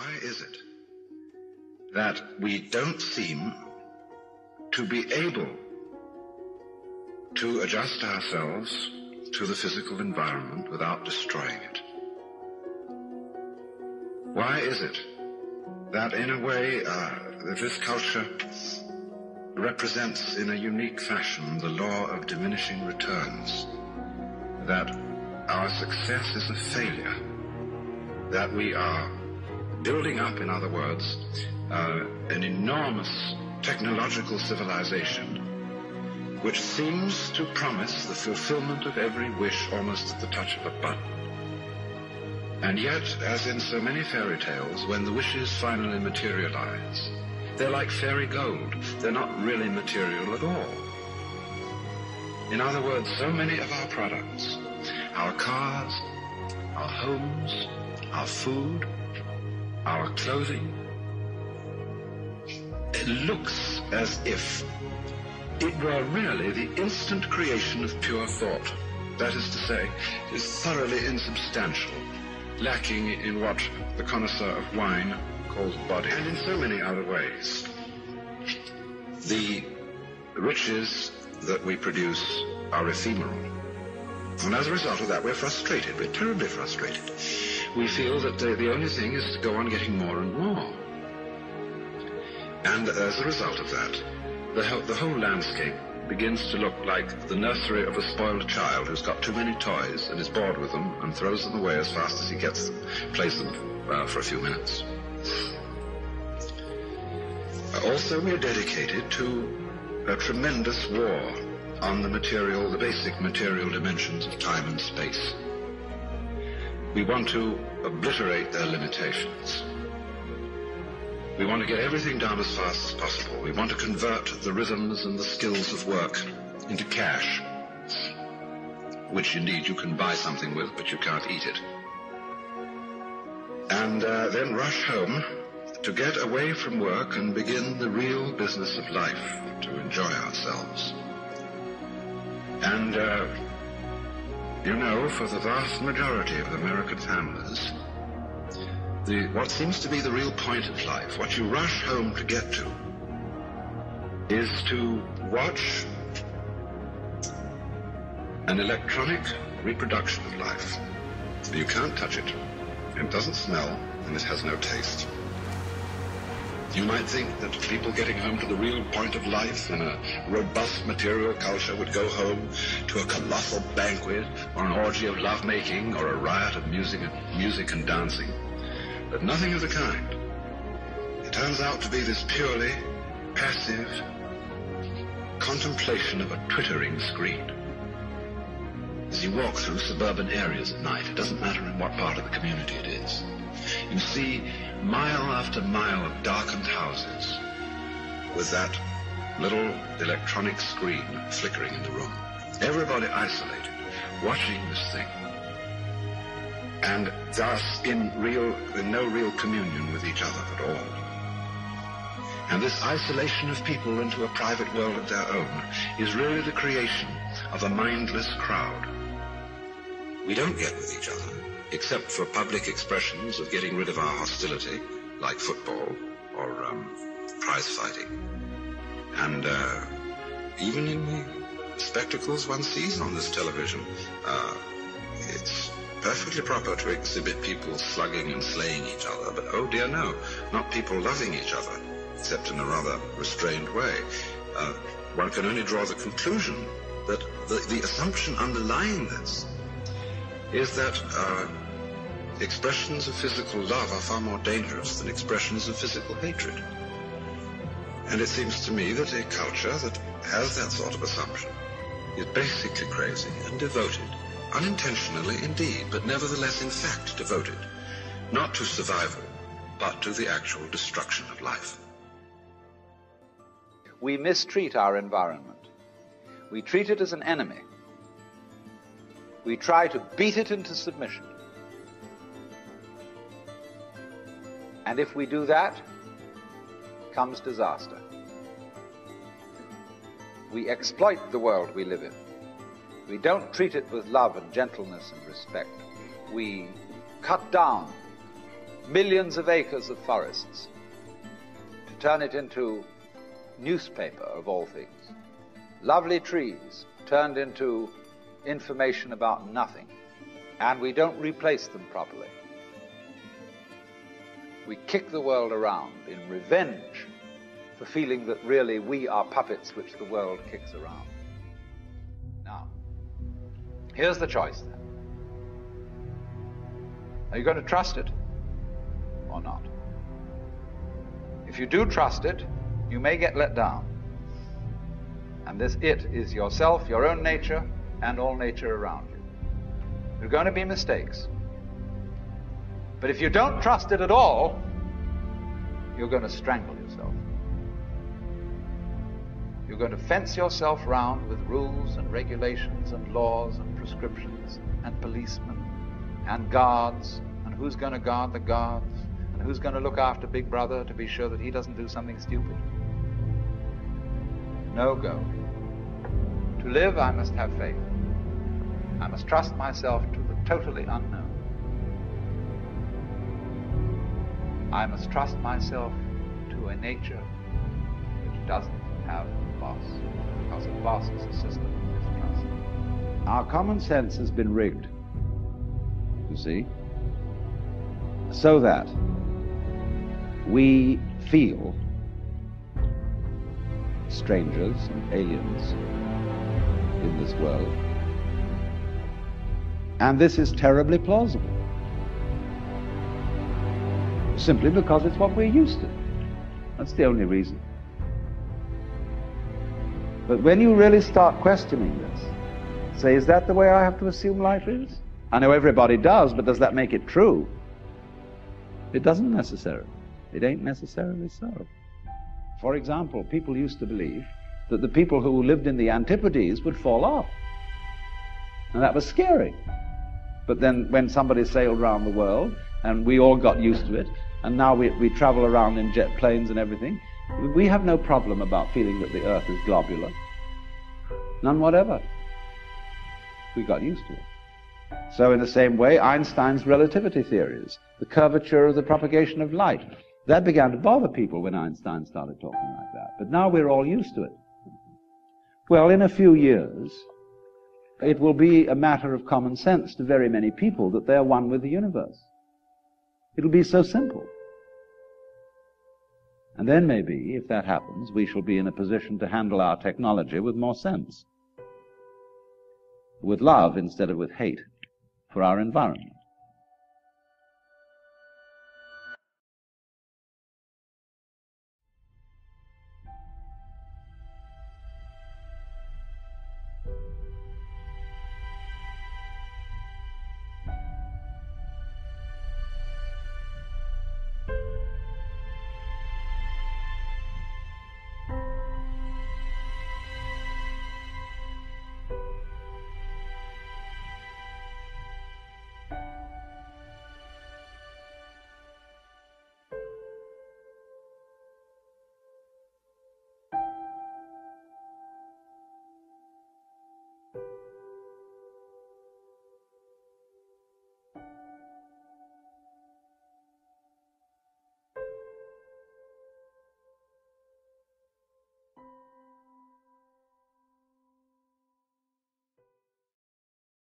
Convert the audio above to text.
Why is it that we don't seem to be able to adjust ourselves to the physical environment without destroying it? Why is it that in a way uh, this culture represents in a unique fashion the law of diminishing returns? That our success is a failure? That we are building up, in other words, uh, an enormous technological civilization which seems to promise the fulfillment of every wish almost at the touch of a button. And yet, as in so many fairy tales, when the wishes finally materialize, they're like fairy gold. They're not really material at all. In other words, so many of our products, our cars, our homes, our food, our clothing, it looks as if it were really the instant creation of pure thought. That is to say, is thoroughly insubstantial lacking in what the connoisseur of wine calls body, and in so many other ways. The riches that we produce are ephemeral. And as a result of that, we're frustrated. We're terribly frustrated. We feel that the, the only thing is to go on getting more and more. And as a result of that, the, the whole landscape begins to look like the nursery of a spoiled child who's got too many toys and is bored with them and throws them away as fast as he gets them, plays them uh, for a few minutes. Also, we're dedicated to a tremendous war on the material, the basic material dimensions of time and space. We want to obliterate their limitations. We want to get everything done as fast as possible. We want to convert the rhythms and the skills of work into cash, which indeed you can buy something with, but you can't eat it. And uh, then rush home to get away from work and begin the real business of life, to enjoy ourselves. And, uh, you know, for the vast majority of American families, the, what seems to be the real point of life, what you rush home to get to, is to watch an electronic reproduction of life. You can't touch it. It doesn't smell, and it has no taste. You might think that people getting home to the real point of life in a robust material culture would go home to a colossal banquet or an orgy of lovemaking or a riot of music and, music and dancing. But nothing of the kind. It turns out to be this purely passive contemplation of a twittering screen. As you walk through suburban areas at night, it doesn't matter in what part of the community it is, you see mile after mile of darkened houses with that little electronic screen flickering in the room. Everybody isolated, watching this thing and thus in real, in no real communion with each other at all. And this isolation of people into a private world of their own is really the creation of a mindless crowd. We don't get with each other, except for public expressions of getting rid of our hostility, like football or um, prize fighting. And uh, even in the spectacles one sees on this television, uh, it's perfectly proper to exhibit people slugging and slaying each other, but oh dear no, not people loving each other, except in a rather restrained way. Uh, one can only draw the conclusion that the, the assumption underlying this is that uh, expressions of physical love are far more dangerous than expressions of physical hatred. And it seems to me that a culture that has that sort of assumption is basically crazy and devoted unintentionally indeed, but nevertheless in fact devoted, not to survival, but to the actual destruction of life. We mistreat our environment. We treat it as an enemy. We try to beat it into submission. And if we do that, comes disaster. We exploit the world we live in. We don't treat it with love and gentleness and respect. We cut down millions of acres of forests to turn it into newspaper of all things. Lovely trees turned into information about nothing, and we don't replace them properly. We kick the world around in revenge for feeling that really we are puppets which the world kicks around. Now, here's the choice then. Are you going to trust it or not? If you do trust it, you may get let down. And this it is yourself, your own nature, and all nature around you. There are going to be mistakes. But if you don't trust it at all, you're going to strangle yourself. You're going to fence yourself round with rules and regulations and laws and prescriptions and policemen and guards. And who's going to guard the guards? And who's going to look after Big Brother to be sure that he doesn't do something stupid? No go. To live, I must have faith. I must trust myself to the totally unknown. I must trust myself to a nature which doesn't have a boss, because a boss is a system of mistrust. Our common sense has been rigged, you see, so that we feel strangers and aliens in this world. And this is terribly plausible. Simply because it's what we're used to. That's the only reason. But when you really start questioning this, say, is that the way I have to assume life is? I know everybody does, but does that make it true? It doesn't necessarily. It ain't necessarily so. For example, people used to believe that the people who lived in the Antipodes would fall off. And that was scary. But then when somebody sailed around the world, and we all got used to it, and now we, we travel around in jet planes and everything, we have no problem about feeling that the earth is globular. None whatever. We got used to it. So in the same way, Einstein's relativity theories, the curvature of the propagation of light, that began to bother people when Einstein started talking like that. But now we're all used to it. Well, in a few years, it will be a matter of common sense to very many people that they're one with the universe. It'll be so simple. And then maybe, if that happens, we shall be in a position to handle our technology with more sense. With love instead of with hate for our environment.